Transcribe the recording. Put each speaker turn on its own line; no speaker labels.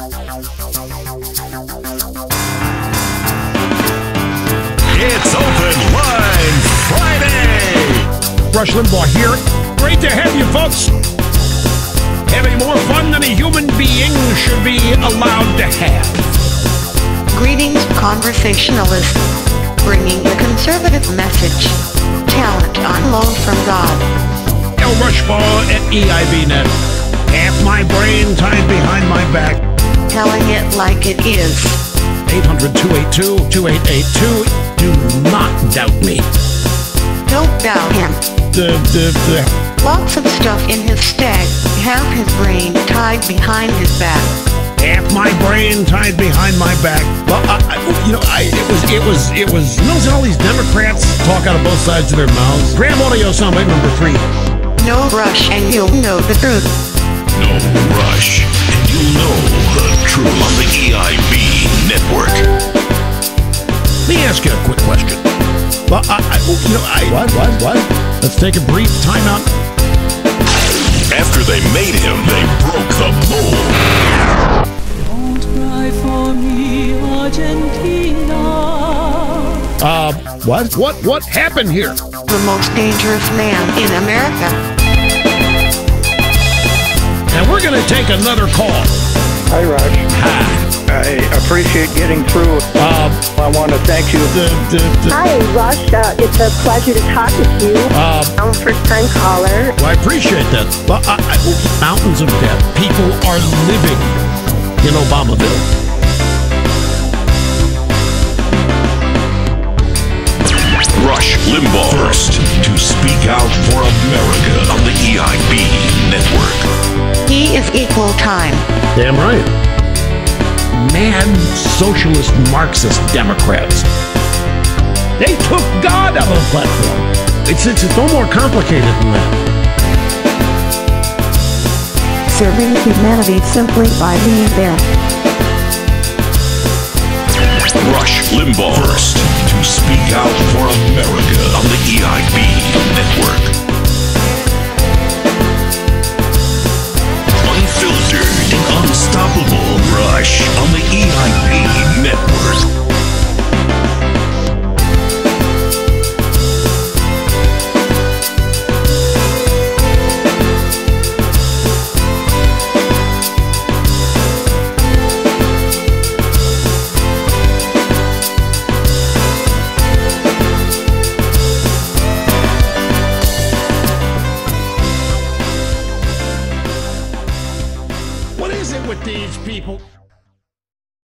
It's Open Line Friday.
Rush Limbaugh here. Great to have you, folks. Having more fun than a human being should be allowed to have.
Greetings, conversationalists. Bringing the conservative message. Talent on loan from God.
El Rushbo at EIBnet.
Like it is.
800 282 2882. Do not doubt me.
Don't doubt him.
The, the, the.
Lots of stuff in his stag. Half his brain tied behind his back.
Half my brain tied behind my back. Well, I, I, you know, I, it was, it was, it was. You know, all these Democrats talk out of both sides of their mouths. Graham Audio Soundbite number three.
No rush and you'll know the truth.
No rush, and you'll know the truth on the EIB network.
Let me ask you a quick question. Well, I, I you know, I. What, what, what? Let's take a brief timeout.
After they made him, they broke the mold.
Don't cry for me, Argentina.
Uh, what, what, what happened here?
The most dangerous man in America.
And we're gonna take another call.
Hi, Raj. Hi. I appreciate getting through.
Uh,
I want to thank you.
the, the, the,
Hi, Rush. Uh, it's a pleasure to talk with you.
uh,
I'm a first-time caller.
well, I appreciate that. But I, I, mountains of death. People are living in Obamaville.
He is equal time.
Damn right. Mad socialist Marxist Democrats. They took God out of the platform. It's, it's, it's no more complicated than that.
Serving humanity simply by being there.
Rush Limbaugh first to speak out
with these people?